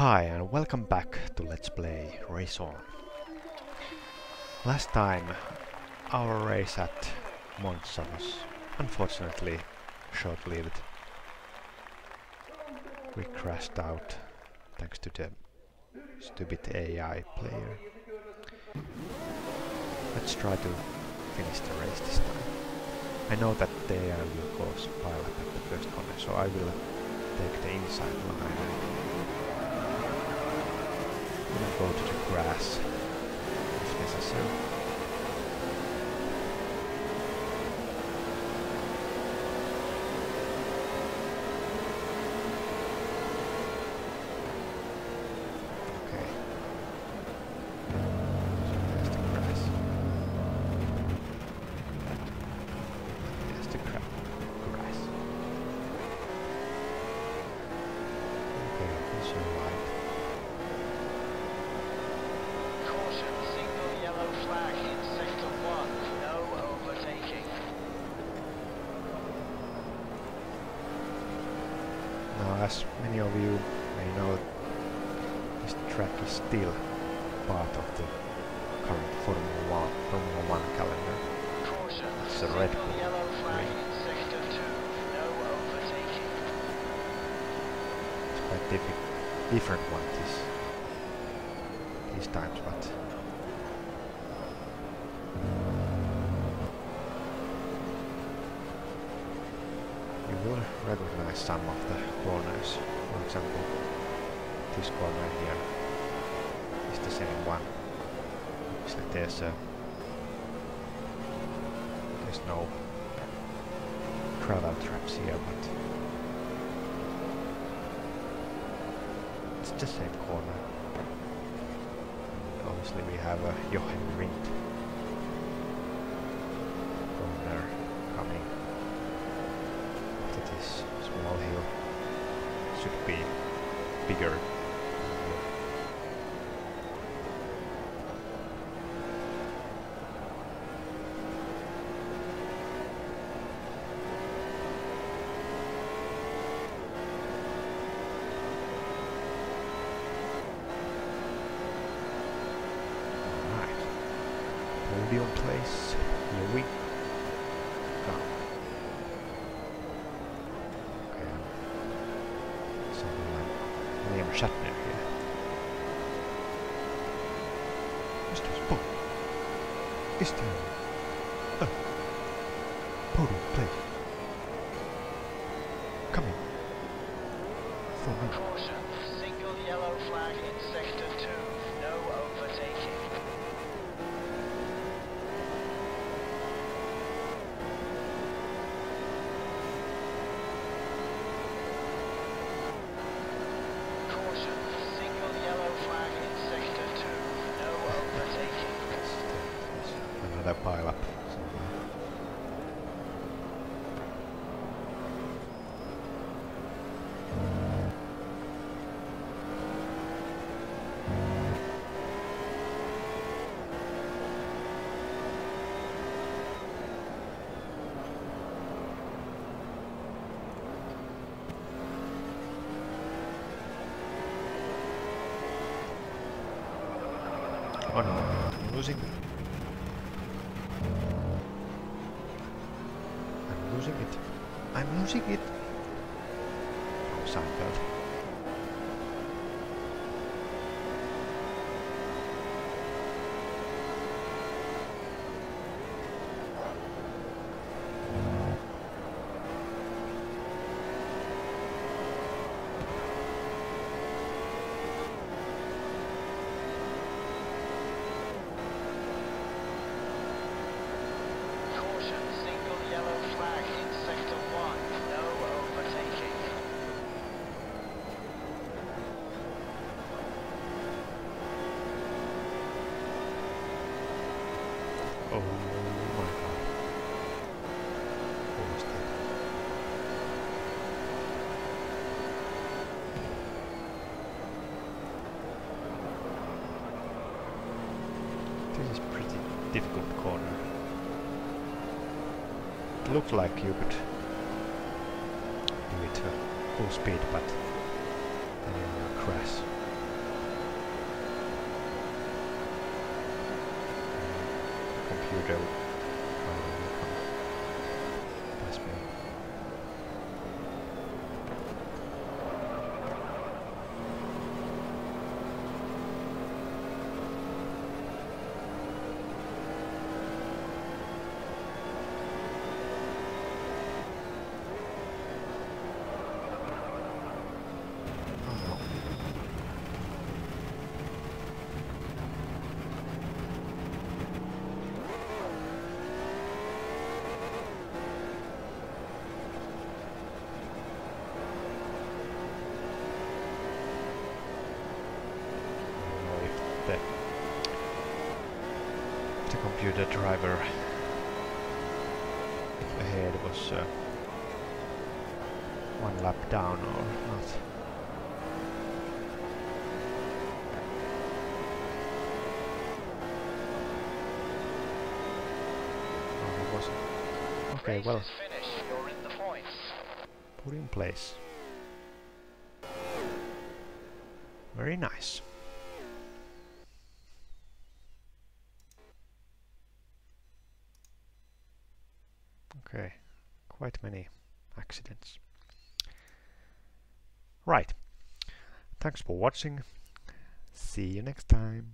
Hi and welcome back to Let's Play Race On. Last time our race at Monza was unfortunately short-lived. We crashed out thanks to the stupid AI player. Let's try to finish the race this time. I know that the AI will cause pile up at the first corner, so I will take the inside line and go to the grass if necessary. Okay. So there's the grass. There's the cra grass. Okay, this is right. Caution, single yellow flag in sector one. No overtaking. Now, as many of you may know, this track is still part of the current Formula One, Formula One calendar. It's a Red Bull. It's quite different one this these times, but will recognize some of the corners. For example, this corner here is the same one. So there's a there's no gravel traps here, but it's the same corner. Obviously we have a Jochen Rindt this small hill. Should be bigger. Alright. Podium place. Here we go. Okay. Something like Shatner here. Mr. Spock. Is there a podium place? Another pile up somewhere. Oh no, I'm losing. I'm losing it. Oh, Seinfeld. Oh my god. Almost dead. This is pretty difficult corner. It looked like you could do it uh, full speed, but then you crash. Computer probably can pass me. Oh no. know if the, the driver ahead was uh, one lap down or not. No, it wasn't. Okay, well, is. You're in the points. put in place. Very nice. Okay, quite many accidents. Right. Thanks for watching. See you next time.